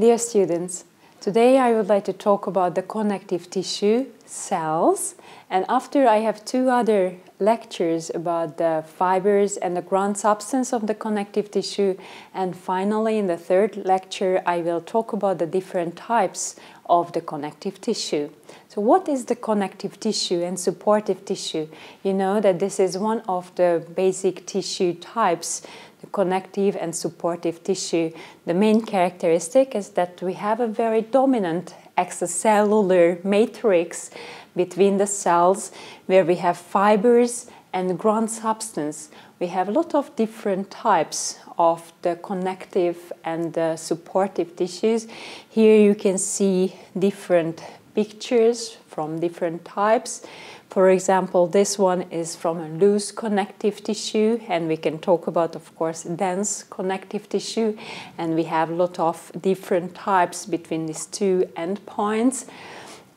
Dear students, today I would like to talk about the connective tissue, cells, and after I have two other lectures about the fibers and the ground substance of the connective tissue, and finally in the third lecture I will talk about the different types of the connective tissue. So what is the connective tissue and supportive tissue? You know that this is one of the basic tissue types the connective and supportive tissue. The main characteristic is that we have a very dominant extracellular matrix between the cells where we have fibers and ground substance. We have a lot of different types of the connective and the supportive tissues. Here you can see different pictures from different types. For example, this one is from a loose connective tissue, and we can talk about, of course, dense connective tissue, and we have a lot of different types between these two endpoints.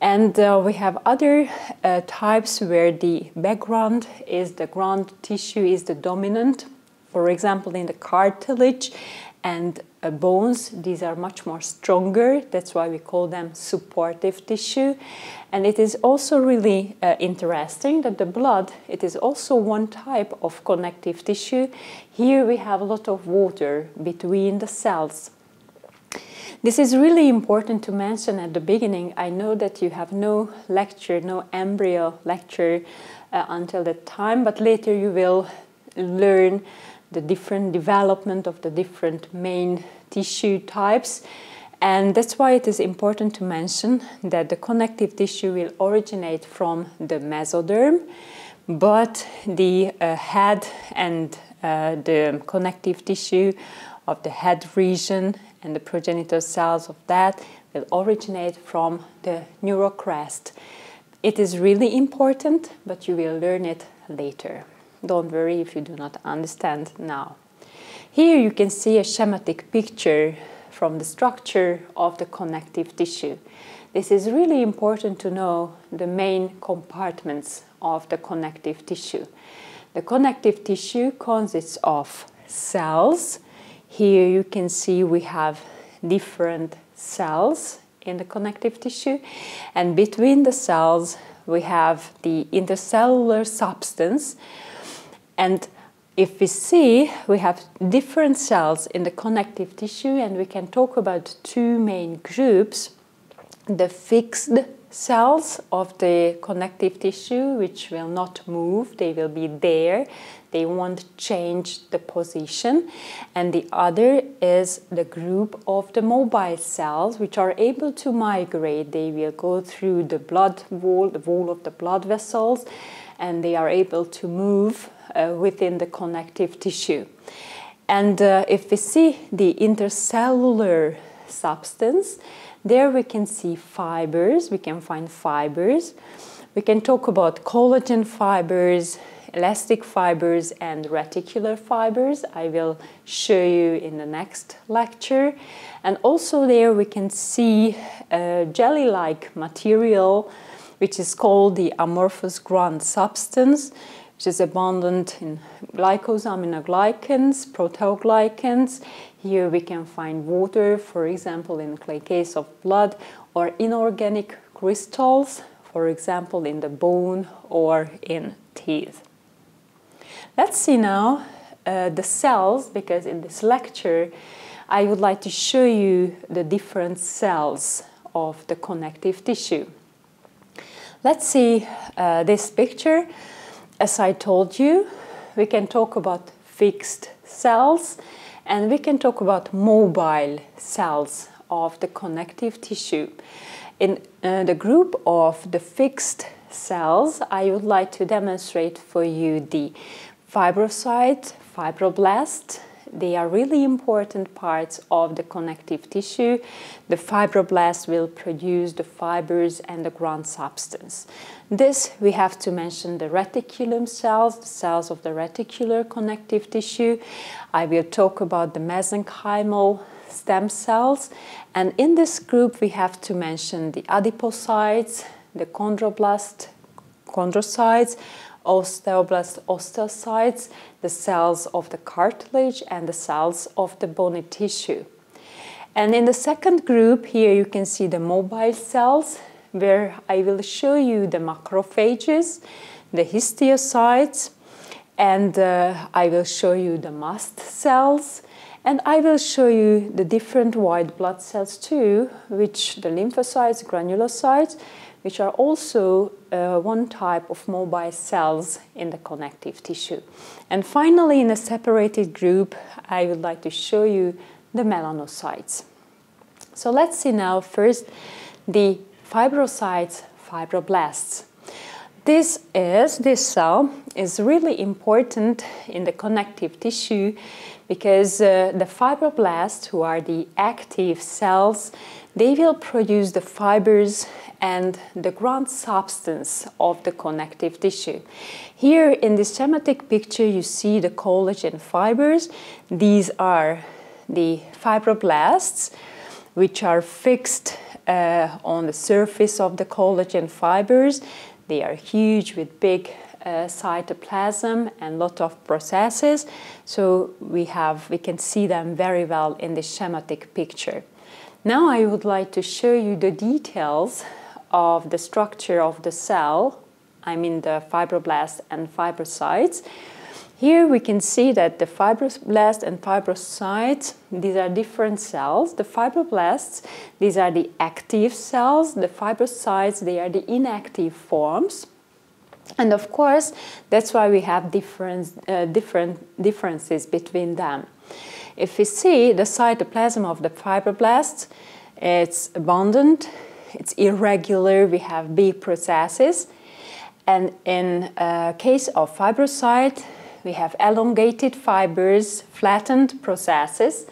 And uh, we have other uh, types where the background is the ground tissue is the dominant. For example, in the cartilage and uh, bones, these are much more stronger. That's why we call them supportive tissue. And it is also really uh, interesting that the blood, it is also one type of connective tissue. Here we have a lot of water between the cells. This is really important to mention at the beginning. I know that you have no lecture, no embryo lecture uh, until that time, but later you will learn the different development of the different main tissue types. And that's why it is important to mention that the connective tissue will originate from the mesoderm, but the uh, head and uh, the connective tissue of the head region and the progenitor cells of that will originate from the neural crest. It is really important, but you will learn it later. Don't worry if you do not understand now. Here you can see a schematic picture from the structure of the connective tissue. This is really important to know the main compartments of the connective tissue. The connective tissue consists of cells. Here you can see we have different cells in the connective tissue, and between the cells we have the intercellular substance and if we see, we have different cells in the connective tissue, and we can talk about two main groups the fixed cells of the connective tissue, which will not move, they will be there, they won't change the position. And the other is the group of the mobile cells, which are able to migrate. They will go through the blood wall, the wall of the blood vessels, and they are able to move within the connective tissue. And uh, if we see the intercellular substance, there we can see fibers, we can find fibers. We can talk about collagen fibers, elastic fibers, and reticular fibers. I will show you in the next lecture. And also, there we can see a jelly like material which is called the amorphous ground substance which is abundant in glycosaminoglycans, proteoglycans. Here we can find water, for example, in the case of blood, or inorganic crystals, for example, in the bone or in teeth. Let's see now uh, the cells, because in this lecture I would like to show you the different cells of the connective tissue. Let's see uh, this picture as I told you, we can talk about fixed cells and we can talk about mobile cells of the connective tissue. In uh, the group of the fixed cells, I would like to demonstrate for you the fibrocyte, fibroblast, they are really important parts of the connective tissue. The fibroblasts will produce the fibers and the ground substance. This we have to mention the reticulum cells, the cells of the reticular connective tissue. I will talk about the mesenchymal stem cells. And in this group, we have to mention the adipocytes, the chondroblast, chondrocytes, osteoblast osteocytes, the cells of the cartilage, and the cells of the bony tissue. And in the second group here you can see the mobile cells where I will show you the macrophages, the histiocytes, and uh, I will show you the mast cells, and I will show you the different white blood cells too, which the lymphocytes, granulocytes, which are also uh, one type of mobile cells in the connective tissue. And finally, in a separated group, I would like to show you the melanocytes. So let's see now first the fibrocytes, fibroblasts. This is, this cell is really important in the connective tissue because uh, the fibroblasts, who are the active cells, they will produce the fibers and the ground substance of the connective tissue. Here in this schematic picture, you see the collagen fibers. These are the fibroblasts, which are fixed uh, on the surface of the collagen fibers. They are huge with big uh, cytoplasm and lot of processes. So we have, we can see them very well in the schematic picture. Now I would like to show you the details of the structure of the cell, I mean the fibroblasts and fibrocytes. Here we can see that the fibroblasts and fibrocytes, these are different cells. The fibroblasts, these are the active cells. The fibrocytes, they are the inactive forms. And of course, that's why we have different, uh, different differences between them. If we see the cytoplasm of the fibroblasts, it's abundant, it's irregular, we have big processes. And in uh, case of fibrocyte, we have elongated fibers, flattened processes,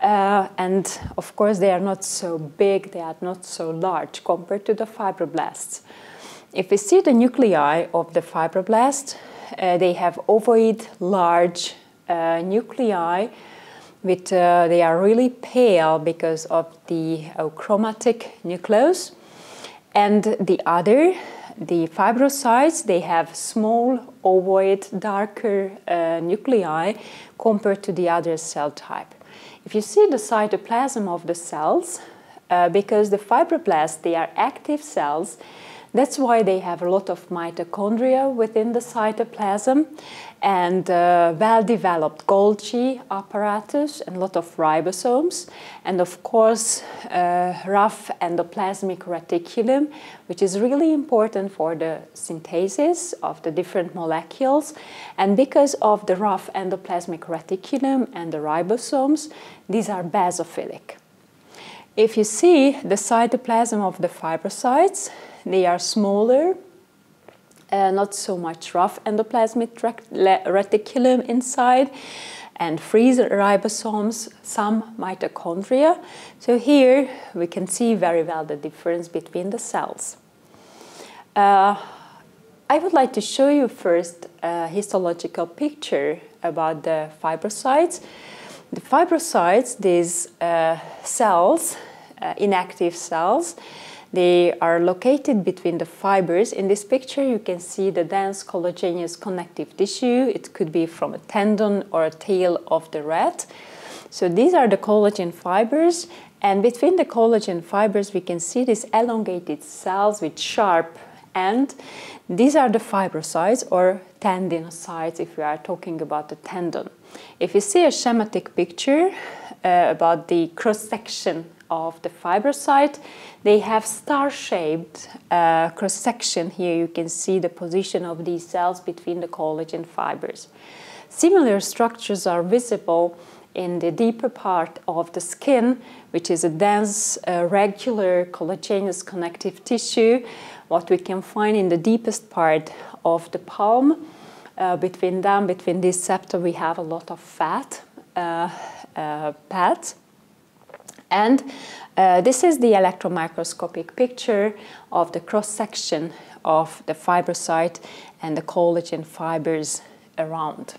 uh, and of course they are not so big, they are not so large compared to the fibroblasts. If we see the nuclei of the fibroblast, uh, they have ovoid, large uh, nuclei. With, uh, they are really pale because of the euchromatic nucleus. And the other, the fibrocytes, they have small ovoid, darker uh, nuclei compared to the other cell type. If you see the cytoplasm of the cells, uh, because the fibroblasts, they are active cells, that's why they have a lot of mitochondria within the cytoplasm and uh, well-developed Golgi apparatus and a lot of ribosomes and of course rough endoplasmic reticulum which is really important for the synthesis of the different molecules and because of the rough endoplasmic reticulum and the ribosomes these are basophilic. If you see the cytoplasm of the fibrocytes they are smaller, uh, not so much rough endoplasmic reticulum inside, and free ribosomes, some mitochondria. So here we can see very well the difference between the cells. Uh, I would like to show you first a histological picture about the fibrocytes. The fibrocytes, these uh, cells, uh, inactive cells, they are located between the fibers. In this picture, you can see the dense collagenous connective tissue. It could be from a tendon or a tail of the rat. So these are the collagen fibers. And between the collagen fibers, we can see these elongated cells with sharp end. These are the fibrocytes or tendinocytes if we are talking about the tendon. If you see a schematic picture uh, about the cross-section of the fibrocyte. They have star-shaped uh, cross-section. Here you can see the position of these cells between the collagen fibers. Similar structures are visible in the deeper part of the skin, which is a dense, uh, regular collagenous connective tissue, what we can find in the deepest part of the palm. Uh, between them, between this septa, we have a lot of fat, uh, uh. And uh, this is the electron microscopic picture of the cross-section of the fibrocyte and the collagen fibers around.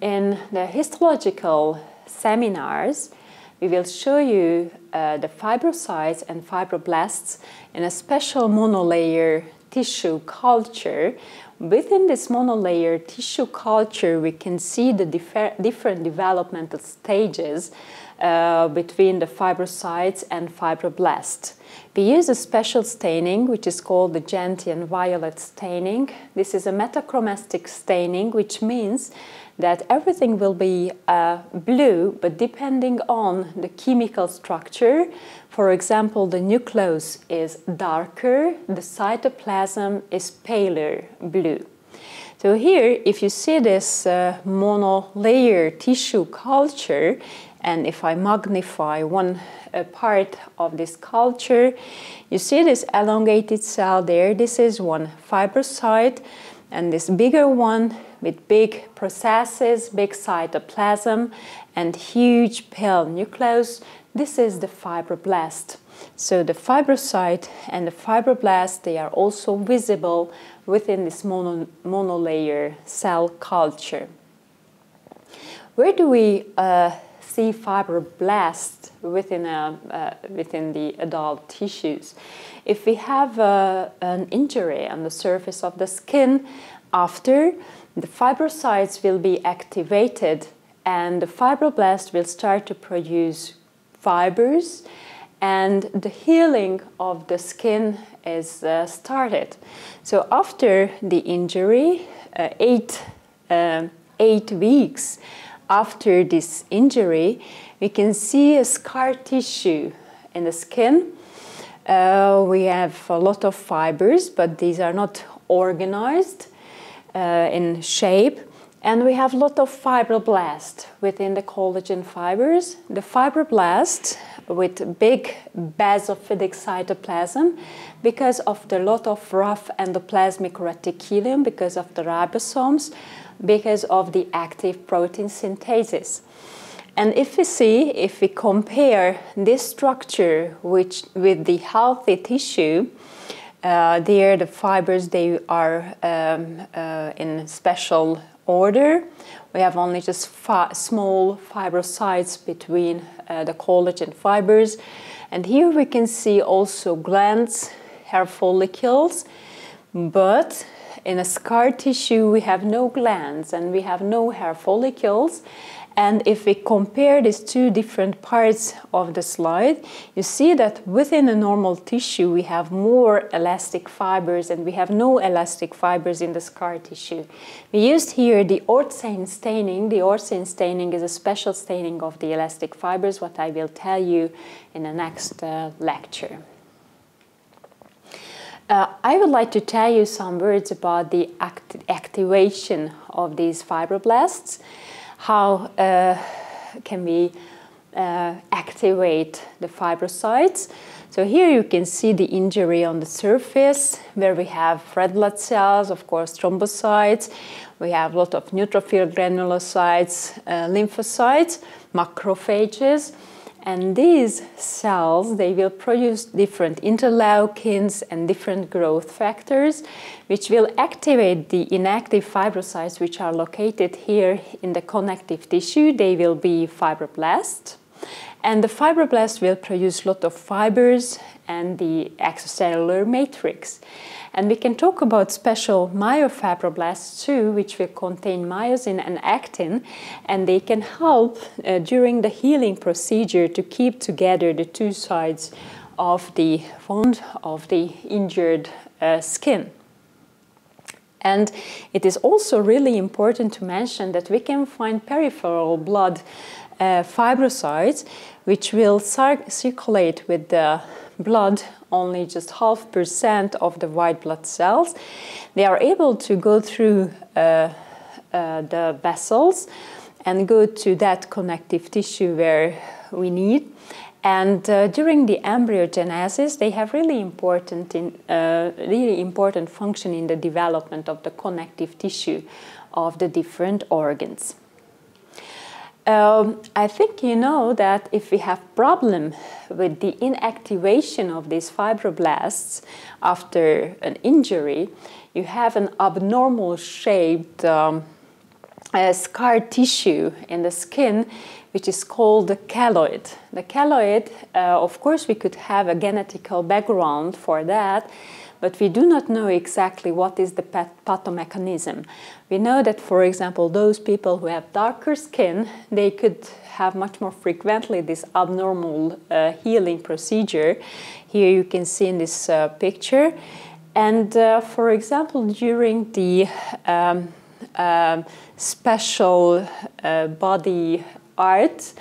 In the histological seminars, we will show you uh, the fibrocytes and fibroblasts in a special monolayer tissue culture. Within this monolayer tissue culture, we can see the different developmental stages uh, between the fibrocytes and fibroblasts. We use a special staining which is called the gentian violet staining. This is a metachromatic staining which means that everything will be uh, blue but depending on the chemical structure. For example, the nucleus is darker, the cytoplasm is paler blue. So here, if you see this uh, monolayer tissue culture, and if I magnify one part of this culture, you see this elongated cell there. This is one fibrocyte, and this bigger one with big processes, big cytoplasm, and huge pale nucleus. This is the fibroblast. So the fibrocyte and the fibroblast, they are also visible within this mono, monolayer cell culture. Where do we uh, see fibroblasts within, a, uh, within the adult tissues. If we have uh, an injury on the surface of the skin, after the fibrocytes will be activated and the fibroblast will start to produce fibers and the healing of the skin is uh, started. So after the injury, uh, eight, uh, eight weeks after this injury, we can see a scar tissue in the skin. Uh, we have a lot of fibers, but these are not organized uh, in shape. And we have a lot of fibroblasts within the collagen fibers. The fibroblast with big basophilic cytoplasm because of the lot of rough endoplasmic reticulum, because of the ribosomes, because of the active protein synthesis. And if we see, if we compare this structure which, with the healthy tissue, uh, there the fibers they are um, uh, in special order. We have only just small fibrocytes between uh, the collagen fibers. And here we can see also glands, hair follicles, but in a scar tissue, we have no glands and we have no hair follicles. And if we compare these two different parts of the slide, you see that within a normal tissue, we have more elastic fibers and we have no elastic fibers in the scar tissue. We used here the orcein staining. The orcein staining is a special staining of the elastic fibers, what I will tell you in the next uh, lecture. Uh, I would like to tell you some words about the act activation of these fibroblasts. How uh, can we uh, activate the fibrocytes? So here you can see the injury on the surface where we have red blood cells, of course thrombocytes, we have a lot of neutrophil granulocytes, uh, lymphocytes, macrophages, and these cells, they will produce different interleukins and different growth factors, which will activate the inactive fibrocytes, which are located here in the connective tissue. They will be fibroblasts. And the fibroblast will produce a lot of fibers and the extracellular matrix. And we can talk about special myofibroblasts too, which will contain myosin and actin, and they can help uh, during the healing procedure to keep together the two sides of the wound of the injured uh, skin. And it is also really important to mention that we can find peripheral blood fibrocytes which will circulate with the blood only just half percent of the white blood cells. They are able to go through uh, uh, the vessels and go to that connective tissue where we need. And uh, during the embryogenesis, they have really important, in, uh, really important function in the development of the connective tissue of the different organs. Um, I think you know that if we have problem with the inactivation of these fibroblasts after an injury, you have an abnormal shaped um, uh, scar tissue in the skin, which is called the keloid. The keloid, uh, of course, we could have a genetical background for that, but we do not know exactly what is the pathomechanism. We know that, for example, those people who have darker skin, they could have much more frequently this abnormal uh, healing procedure. Here you can see in this uh, picture. And uh, for example, during the um, um, special uh, body art,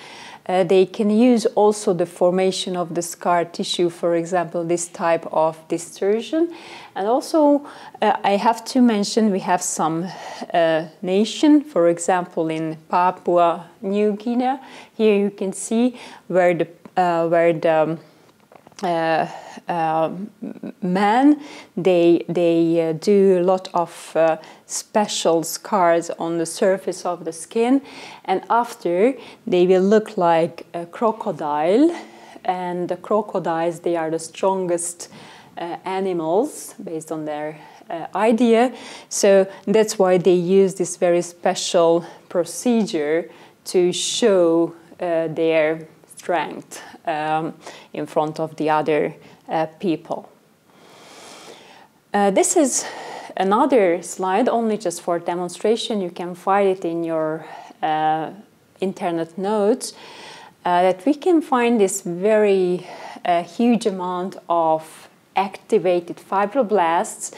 uh, they can use also the formation of the scar tissue, for example, this type of distortion. And also, uh, I have to mention we have some uh, nation, for example, in Papua New Guinea. Here you can see where the uh, where the uh, uh, men they they uh, do a lot of uh, special scars on the surface of the skin. And after they will look like a crocodile. And the crocodiles they are the strongest uh, animals based on their uh, idea. So that's why they use this very special procedure to show their strength um, in front of the other uh, people. Uh, this is another slide, only just for demonstration. You can find it in your uh, internet notes. Uh, that we can find this very uh, huge amount of activated fibroblasts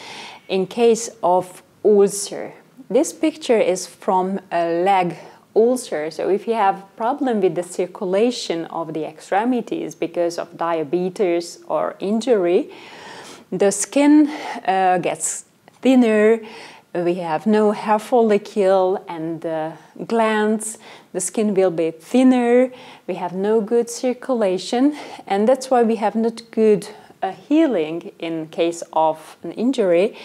in case of ulcer. This picture is from a leg ulcer. So if you have problem with the circulation of the extremities because of diabetes or injury, the skin uh, gets thinner. We have no hair follicle and the glands. The skin will be thinner. We have no good circulation, and that's why we have not good uh, healing in case of an injury.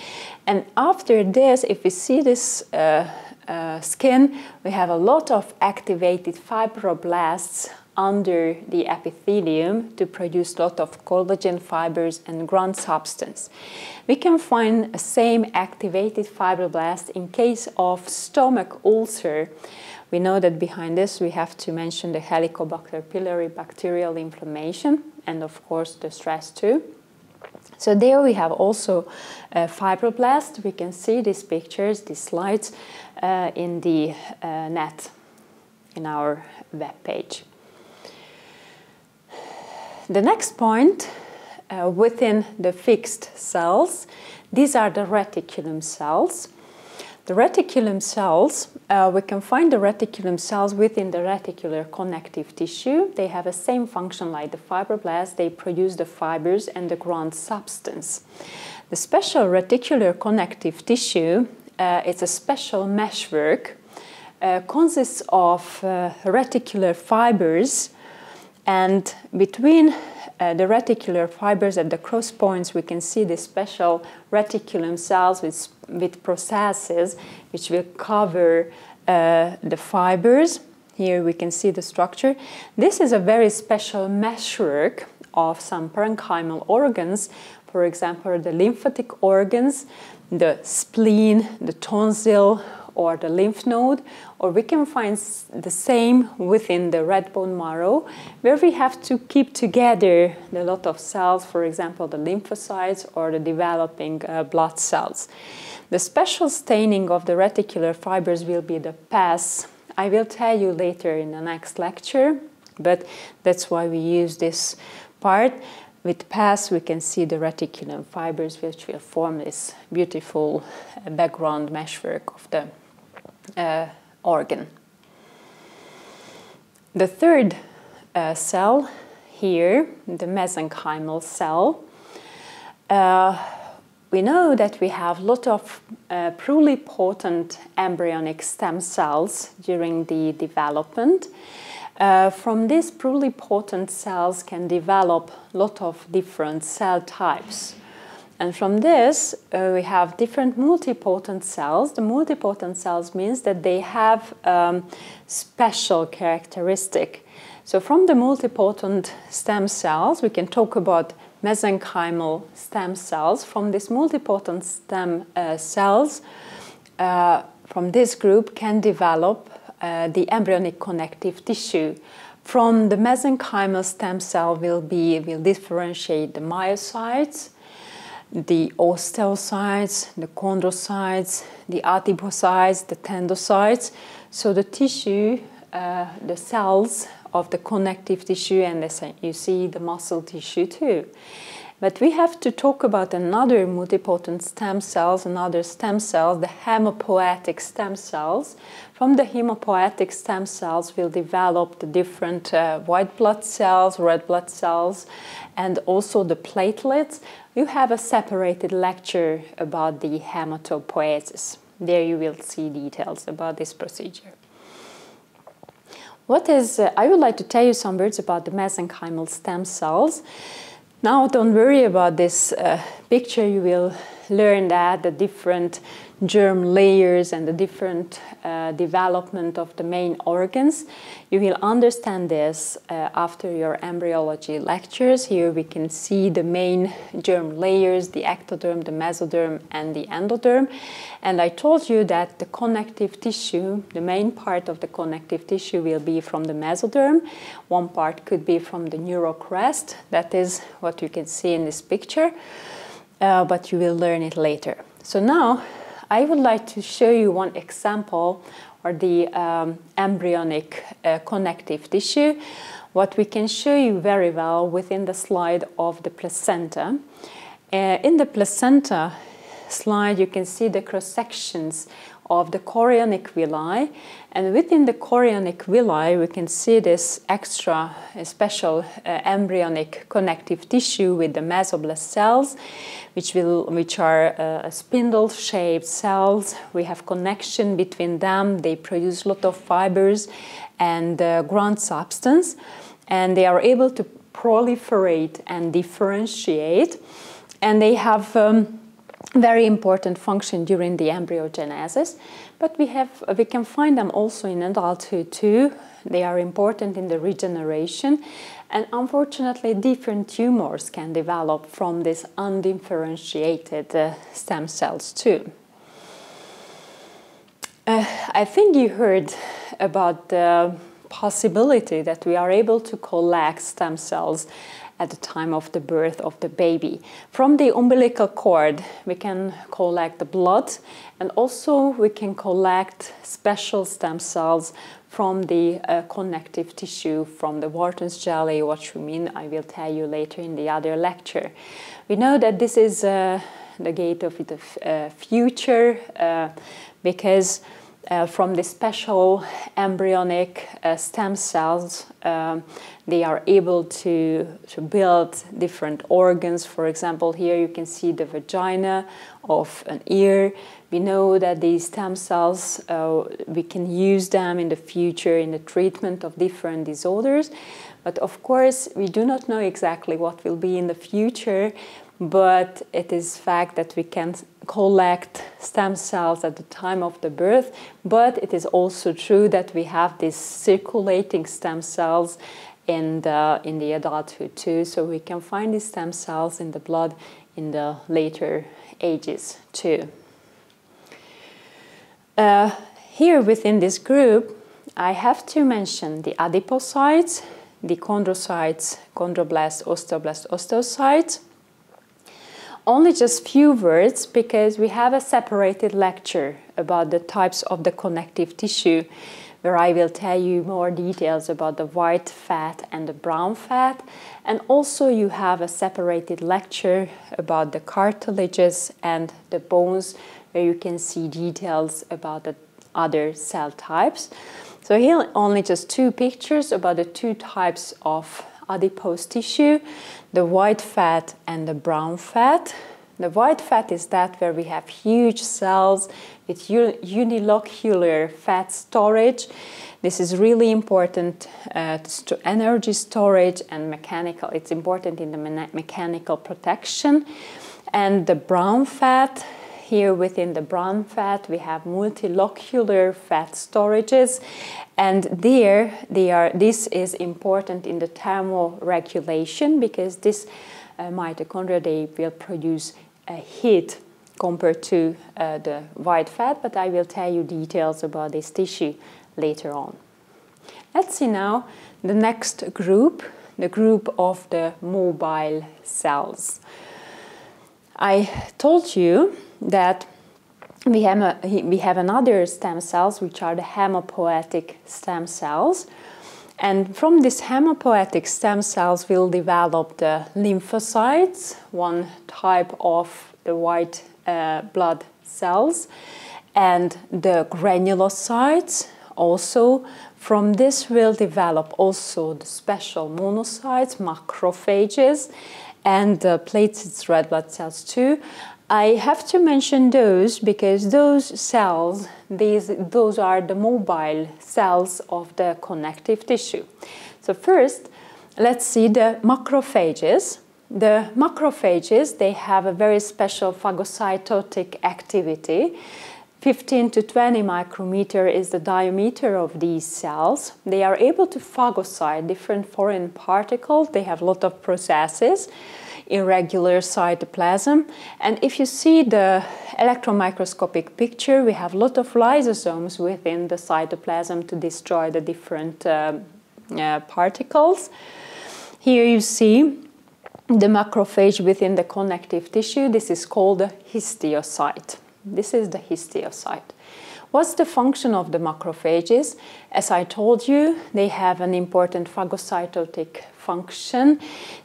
And after this, if we see this. Uh, uh, skin, we have a lot of activated fibroblasts under the epithelium to produce a lot of collagen fibers and ground substance. We can find the same activated fibroblast in case of stomach ulcer. We know that behind this we have to mention the Helicobacter pylori bacterial inflammation and of course the stress too. So there we have also uh, fibroblast. We can see these pictures, these slides uh, in the uh, net in our web page. The next point uh, within the fixed cells, these are the reticulum cells. The reticulum cells, uh, we can find the reticulum cells within the reticular connective tissue. They have the same function like the fibroblasts. They produce the fibers and the ground substance. The special reticular connective tissue uh, it's a special meshwork, uh, consists of uh, reticular fibers and between uh, the reticular fibers at the cross points we can see the special reticulum cells with, with processes which will cover uh, the fibers. Here we can see the structure. This is a very special meshwork of some parenchymal organs, for example the lymphatic organs the spleen, the tonsil, or the lymph node, or we can find the same within the red bone marrow, where we have to keep together a lot of cells, for example, the lymphocytes or the developing uh, blood cells. The special staining of the reticular fibers will be the PAS. I will tell you later in the next lecture, but that's why we use this part. With PAS, we can see the reticulum fibers, which will form this beautiful uh, background meshwork of the uh, organ. The third uh, cell here, the mesenchymal cell, uh, we know that we have a lot of uh, pluripotent embryonic stem cells during the development. Uh, from these pluripotent cells can develop a lot of different cell types. And from this, uh, we have different multipotent cells. The multipotent cells means that they have um, special characteristic. So from the multipotent stem cells, we can talk about mesenchymal stem cells. From these multipotent stem uh, cells, uh, from this group can develop uh, the embryonic connective tissue. From the mesenchymal stem cell will be will differentiate the myocytes, the osteocytes, the chondrocytes, the adipocytes, the tendocytes. So the tissue, uh, the cells of the connective tissue, and you see the muscle tissue too. But we have to talk about another multipotent stem cells, another stem cells, the hemopoietic stem cells. From the hemopoietic stem cells, we'll develop the different uh, white blood cells, red blood cells, and also the platelets. You have a separated lecture about the hematopoiesis. There you will see details about this procedure. What is, uh, I would like to tell you some words about the mesenchymal stem cells. Now don't worry about this uh, picture, you will learn that the different germ layers and the different uh, development of the main organs. You will understand this uh, after your embryology lectures. Here we can see the main germ layers, the ectoderm, the mesoderm, and the endoderm. And I told you that the connective tissue, the main part of the connective tissue will be from the mesoderm. One part could be from the neural crest. That is what you can see in this picture. Uh, but you will learn it later. So now I would like to show you one example or the um, embryonic uh, connective tissue, what we can show you very well within the slide of the placenta. Uh, in the placenta slide, you can see the cross sections of the chorionic villi. And within the chorionic villi, we can see this extra special uh, embryonic connective tissue with the mesoblast cells, which, will, which are uh, spindle-shaped cells. We have connection between them. They produce a lot of fibers and uh, ground substance. And they are able to proliferate and differentiate. And they have... Um, very important function during the embryogenesis, but we have we can find them also in adulthood too. They are important in the regeneration, and unfortunately, different tumors can develop from these undifferentiated uh, stem cells too. Uh, I think you heard about the possibility that we are able to collect stem cells at the time of the birth of the baby. From the umbilical cord, we can collect the blood and also we can collect special stem cells from the uh, connective tissue from the Wharton's jelly. What you mean, I will tell you later in the other lecture. We know that this is uh, the gate of the uh, future uh, because uh, from the special embryonic uh, stem cells, um, they are able to, to build different organs. For example, here you can see the vagina of an ear. We know that these stem cells, uh, we can use them in the future in the treatment of different disorders. But of course, we do not know exactly what will be in the future but it is fact that we can collect stem cells at the time of the birth but it is also true that we have these circulating stem cells in the in the adulthood too so we can find these stem cells in the blood in the later ages too. Uh, here within this group I have to mention the adipocytes the chondrocytes chondroblasts osteoblasts osteocytes only just few words because we have a separated lecture about the types of the connective tissue where I will tell you more details about the white fat and the brown fat. And also you have a separated lecture about the cartilages and the bones where you can see details about the other cell types. So here only just two pictures about the two types of adipose tissue, the white fat and the brown fat. The white fat is that where we have huge cells with unilocular fat storage. This is really important uh, to energy storage and mechanical. It's important in the me mechanical protection. And the brown fat here within the brown fat we have multilocular fat storages and there they are this is important in the thermal regulation because this uh, mitochondria they will produce a heat compared to uh, the white fat, but I will tell you details about this tissue later on. Let's see now the next group, the group of the mobile cells. I told you that we have, a, we have another stem cells which are the hemopoietic stem cells. And from these hemopoietic stem cells will develop the lymphocytes one type of the white uh, blood cells and the granulocytes. Also from this will develop also the special monocytes macrophages and the platelets red blood cells too I have to mention those because those cells, these, those are the mobile cells of the connective tissue. So first, let's see the macrophages. The macrophages, they have a very special phagocytotic activity. 15 to 20 micrometer is the diameter of these cells. They are able to phagocyte different foreign particles. They have a lot of processes irregular cytoplasm. And if you see the electron microscopic picture, we have a lot of lysosomes within the cytoplasm to destroy the different uh, uh, particles. Here you see the macrophage within the connective tissue. This is called a histiocyte. This is the histiocyte. What's the function of the macrophages? As I told you, they have an important phagocytotic function.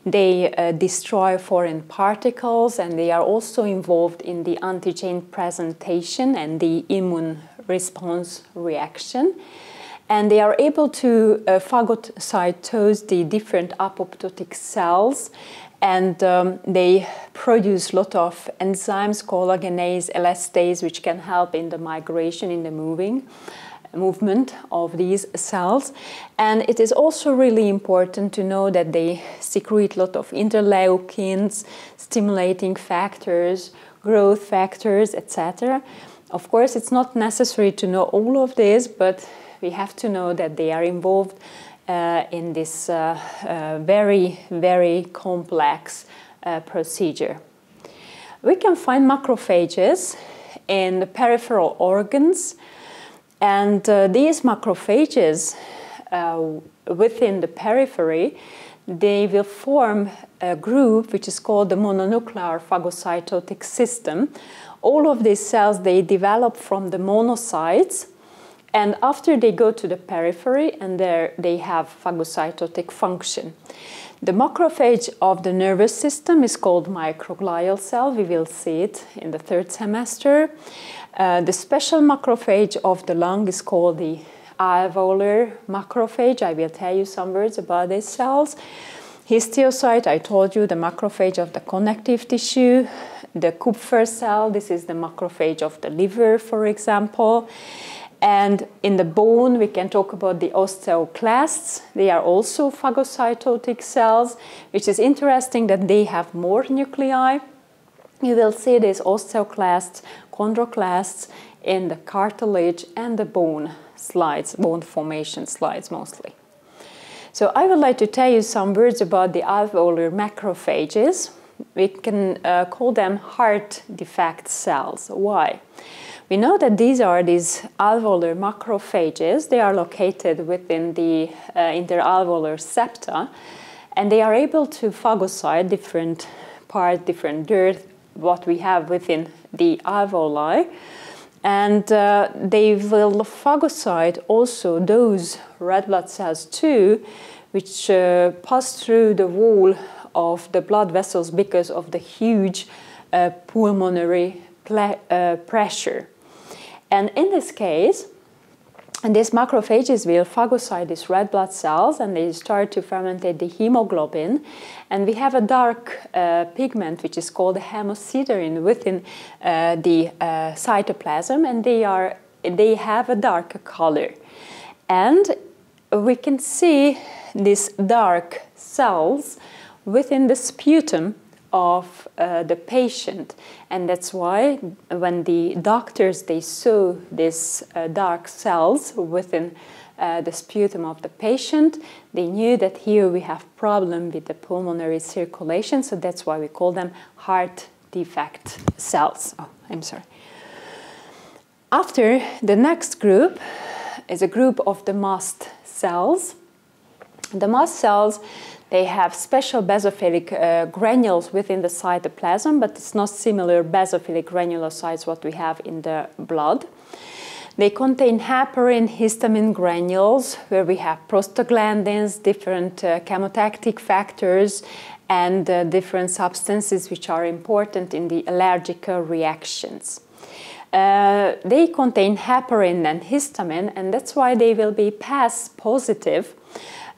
They uh, destroy foreign particles and they are also involved in the antigen presentation and the immune response reaction. And they are able to uh, phagocytose the different apoptotic cells and um, they produce a lot of enzymes, collagenase, elastase, which can help in the migration, in the moving movement of these cells. And it is also really important to know that they secrete a lot of interleukins, stimulating factors, growth factors, etc. Of course, it's not necessary to know all of this, but we have to know that they are involved uh, in this uh, uh, very, very complex procedure. We can find macrophages in the peripheral organs, and uh, these macrophages uh, within the periphery they will form a group which is called the mononuclear phagocytotic system. All of these cells they develop from the monocytes and after they go to the periphery and there they have phagocytotic function. The macrophage of the nervous system is called microglial cell. We will see it in the third semester. Uh, the special macrophage of the lung is called the alveolar macrophage. I will tell you some words about these cells. Histiocyte, I told you, the macrophage of the connective tissue. The Kupffer cell, this is the macrophage of the liver, for example. And in the bone, we can talk about the osteoclasts. They are also phagocytotic cells, which is interesting that they have more nuclei. You will see these osteoclasts, chondroclasts in the cartilage and the bone slides, bone formation slides mostly. So I would like to tell you some words about the alveolar macrophages. We can uh, call them heart defect cells. Why? We know that these are these alveolar macrophages. They are located within the uh, interalveolar septa, and they are able to phagocyte different parts, different dirt, what we have within the alveoli. And uh, they will phagocyte also those red blood cells too, which uh, pass through the wall of the blood vessels because of the huge uh, pulmonary uh, pressure. And in this case, and these macrophages will phagocyte these red blood cells and they start to fermentate the hemoglobin. And we have a dark uh, pigment which is called hemosiderin within uh, the uh, cytoplasm and they, are, they have a darker color. And we can see these dark cells within the sputum of uh, the patient and that's why when the doctors they saw these uh, dark cells within uh, the sputum of the patient they knew that here we have problem with the pulmonary circulation so that's why we call them heart defect cells. Oh, I'm sorry. After the next group is a group of the mast cells. The mast cells, they have special basophilic uh, granules within the cytoplasm, but it's not similar basophilic granulocytes what we have in the blood. They contain heparin, histamine granules, where we have prostaglandins, different uh, chemotactic factors, and uh, different substances which are important in the allergic reactions. Uh, they contain heparin and histamine, and that's why they will be PAS positive.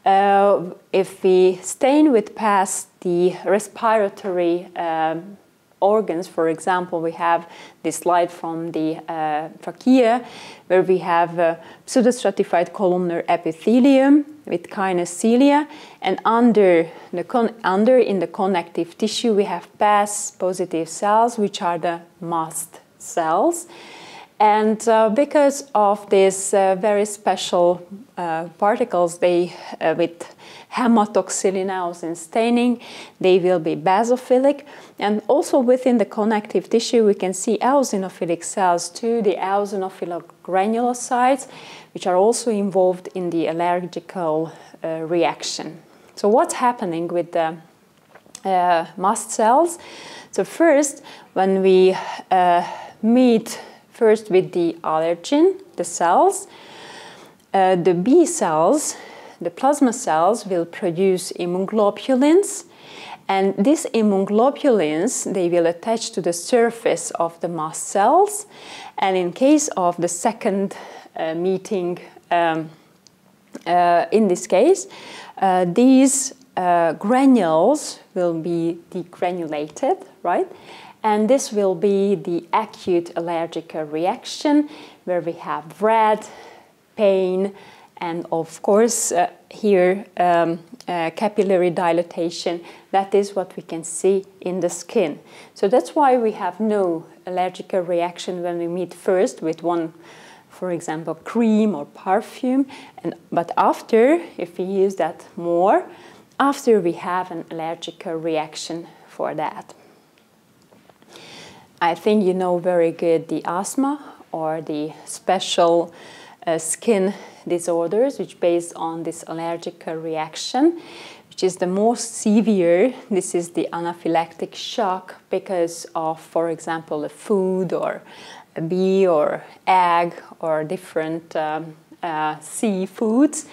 Uh, if we stain with PAS the respiratory um, organs. For example, we have this slide from the uh, trachea where we have uh, pseudostratified columnar epithelium with kinocilia and under, the under in the connective tissue we have PAS positive cells which are the mast cells. And uh, because of these uh, very special uh, particles, they uh, with hematoxylin eosin staining, they will be basophilic. And also within the connective tissue, we can see eosinophilic cells too, the eosinophilic granulocytes, which are also involved in the allergical uh, reaction. So what's happening with the uh, mast cells? So first, when we meet first with the allergen, the cells. Uh, the B cells, the plasma cells, will produce immunoglobulins. And these immunoglobulins, they will attach to the surface of the mast cells. And in case of the second uh, meeting, um, uh, in this case, uh, these uh, granules will be degranulated, right? And this will be the acute allergic reaction where we have red, pain, and of course uh, here um, uh, capillary dilatation. That is what we can see in the skin. So that's why we have no allergic reaction when we meet first with one for example, cream or perfume. And, but after, if we use that more, after we have an allergic reaction for that. I think you know very good the asthma or the special uh, skin disorders which based on this allergic reaction which is the most severe. This is the anaphylactic shock because of for example a food or a bee or egg or different um, uh, seafoods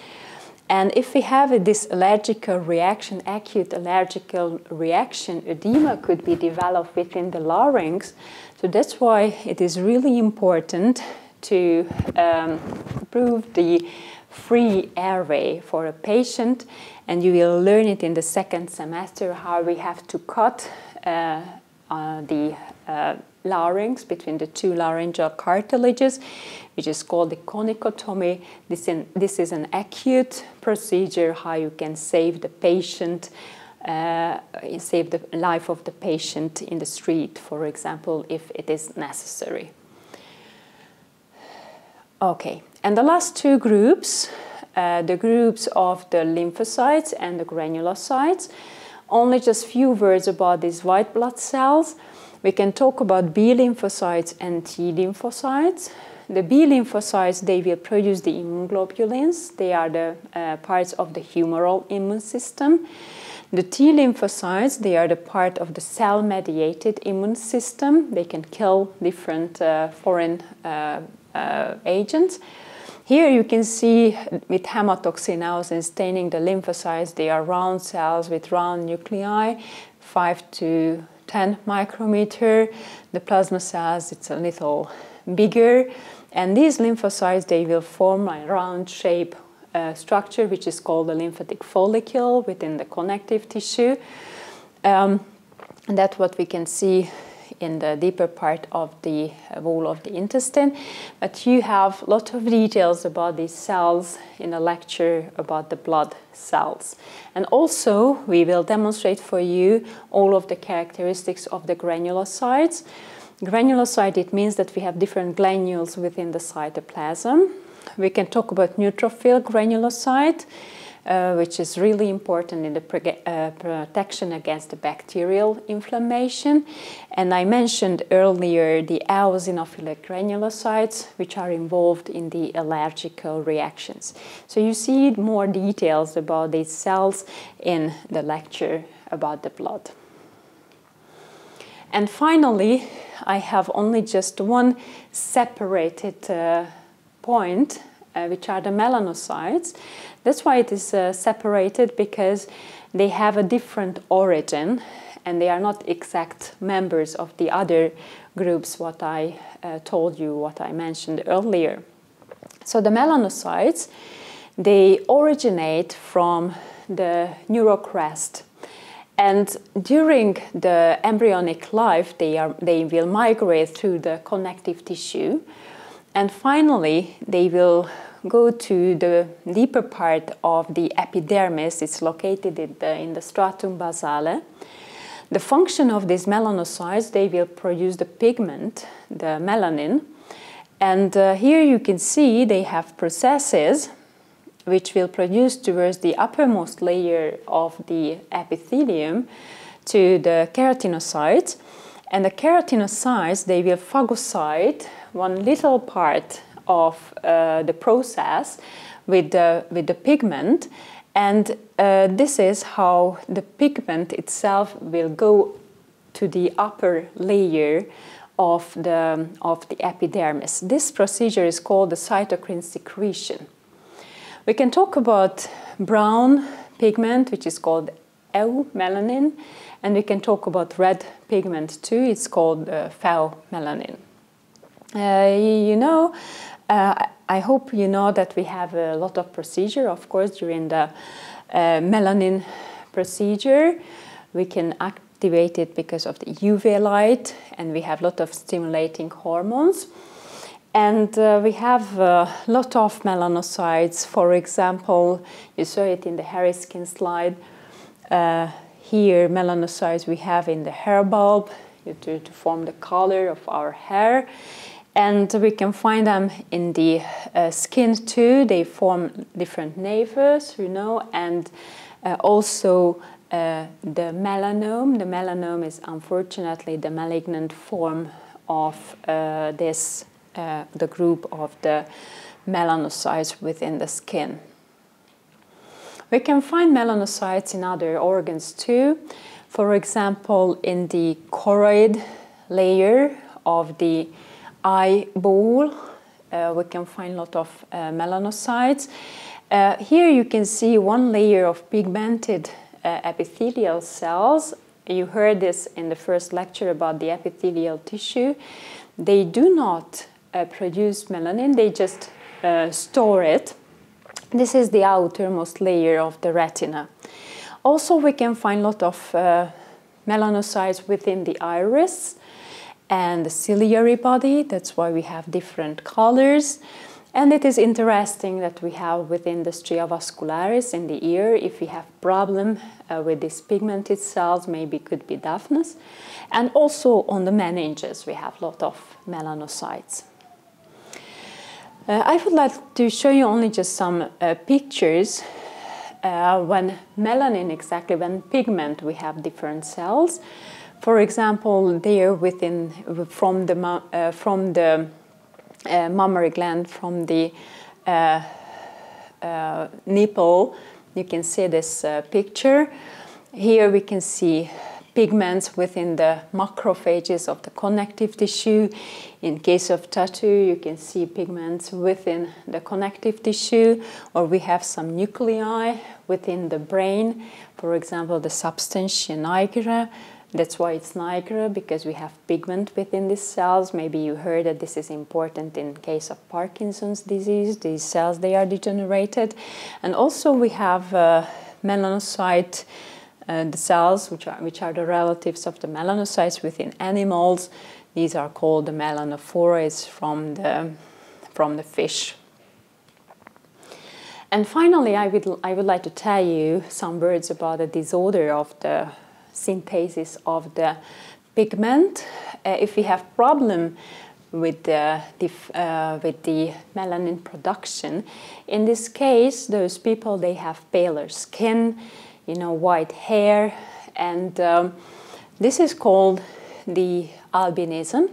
and if we have this allergical reaction, acute allergical reaction, edema could be developed within the larynx. So that's why it is really important to um, improve the free airway for a patient. And you will learn it in the second semester how we have to cut uh, uh, the uh, larynx between the two laryngeal cartilages, which is called the conicotomy. This, in, this is an acute procedure how you can save the patient, uh, save the life of the patient in the street, for example, if it is necessary. Okay, and the last two groups, uh, the groups of the lymphocytes and the granulocytes. Only just few words about these white blood cells. We can talk about B lymphocytes and T lymphocytes. The B lymphocytes, they will produce the immunoglobulins. They are the uh, parts of the humoral immune system. The T lymphocytes, they are the part of the cell-mediated immune system. They can kill different uh, foreign uh, uh agents. Here you can see with hematoxinosis staining the lymphocytes, they are round cells with round nuclei, 5 to 10 micrometer. The plasma cells, it's a little bigger. And these lymphocytes, they will form a round shape uh, structure, which is called the lymphatic follicle within the connective tissue. Um, and that's what we can see in the deeper part of the wall of the intestine. But you have a lot of details about these cells in a lecture about the blood cells. And also, we will demonstrate for you all of the characteristics of the granulocytes. Granulocyte, it means that we have different granules within the cytoplasm. We can talk about neutrophil granulocyte. uh, which is really important in the uh, protection against the bacterial inflammation. And I mentioned earlier the eosinophilic granulocytes, which are involved in the allergical reactions. So you see more details about these cells in the lecture about the blood. And finally, I have only just one separated uh, point, uh, which are the melanocytes. That's why it is uh, separated because they have a different origin and they are not exact members of the other groups what I uh, told you, what I mentioned earlier. So the melanocytes, they originate from the neural crest. And during the embryonic life, they, are, they will migrate through the connective tissue. And finally, they will go to the deeper part of the epidermis, it's located in the, in the stratum basale. The function of these melanocytes, they will produce the pigment, the melanin. And uh, here you can see they have processes which will produce towards the uppermost layer of the epithelium to the keratinocytes. And the keratinocytes, they will phagocyte one little part of uh, the process with the, with the pigment. And uh, this is how the pigment itself will go to the upper layer of the, of the epidermis. This procedure is called the cytocrine secretion. We can talk about brown pigment, which is called eumelanin, and we can talk about red pigment too, it's called uh, pheomelanin. Uh, you know, uh, I hope you know that we have a lot of procedure, of course, during the uh, melanin procedure. We can activate it because of the UV light, and we have a lot of stimulating hormones. And uh, we have a lot of melanocytes. For example, you saw it in the hairy skin slide. Uh, here, melanocytes we have in the hair bulb to, to form the color of our hair and we can find them in the uh, skin too. They form different nevus, you know, and uh, also uh, the melanome. The melanome is unfortunately the malignant form of uh, this, uh, the group of the melanocytes within the skin. We can find melanocytes in other organs too. For example, in the choroid layer of the eyeball, uh, we can find a lot of uh, melanocytes. Uh, here you can see one layer of pigmented uh, epithelial cells. You heard this in the first lecture about the epithelial tissue. They do not produce melanin, they just uh, store it. This is the outermost layer of the retina. Also, we can find a lot of melanocytes within the iris and the ciliary body. That's why we have different colors. And it is interesting that we have within the stria vascularis in the ear, if we have problem uh, with these pigmented cells, maybe could be deafness. And also on the meninges, we have a lot of melanocytes. Uh, I would like to show you only just some uh, pictures uh, when melanin, exactly when pigment, we have different cells. For example, there within from the uh, from the uh, mammary gland from the uh, nipple, you can see this picture. Here we can see pigments within the macrophages of the connective tissue. In case of tattoo, you can see pigments within the connective tissue, or we have some nuclei within the brain, for example, the substantia nigra, that's why it's nigra, because we have pigment within these cells. Maybe you heard that this is important in case of Parkinson's disease. These cells, they are degenerated. And also we have uh, melanocyte, uh, the cells, which are, which are the relatives of the melanocytes within animals. These are called the melanophores from the, from the fish. And finally, I would, I would like to tell you some words about the disorder of the synthesis of the pigment. Uh, if we have problem with the, uh, with the melanin production. In this case, those people, they have paler skin, you know, white hair, and um, this is called the albinism.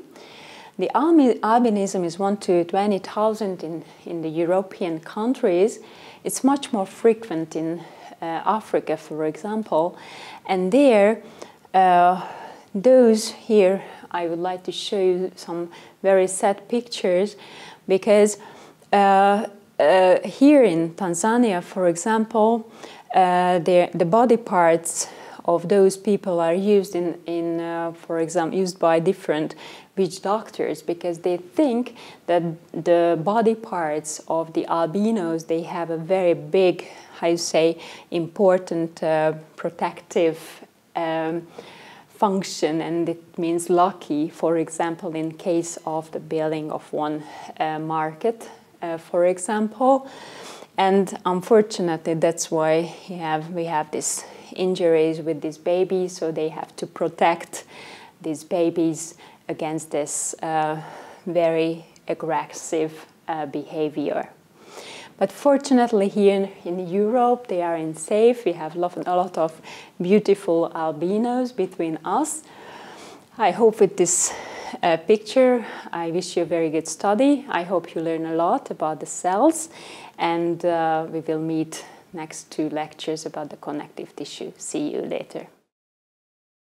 The albinism is 1 to 20,000 in, in the European countries. It's much more frequent in uh, Africa, for example. And there, uh, those here, I would like to show you some very sad pictures because uh, uh here in Tanzania, for example, uh, the, the body parts of those people are used in, in uh, for example, used by different witch doctors because they think that the body parts of the albinos they have a very big, how you say, important uh, protective um, function, and it means lucky. For example, in case of the building of one uh, market, uh, for example. And unfortunately, that's why we have, we have these injuries with these babies, so they have to protect these babies against this uh, very aggressive uh, behavior. But fortunately, here in, in, Europe, they are in safe. We have a lot of beautiful albinos between us. I hope with this uh, picture, I wish you a very good study. I hope you learn a lot about the cells, and uh, we will meet next two lectures about the connective tissue. See you later.